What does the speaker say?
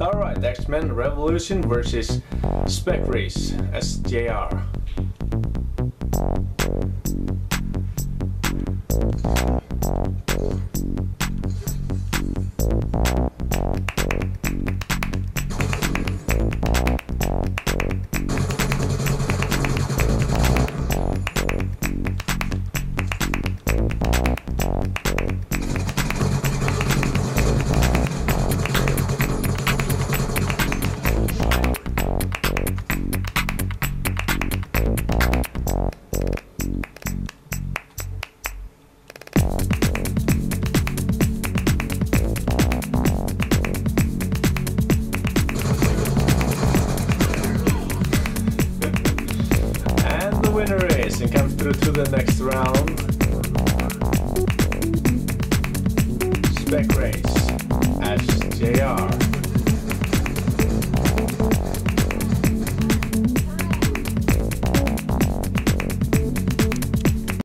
Alright, X-Men Revolution versus Spec Race SJR. And comes through to the next round. Spec Race SJR.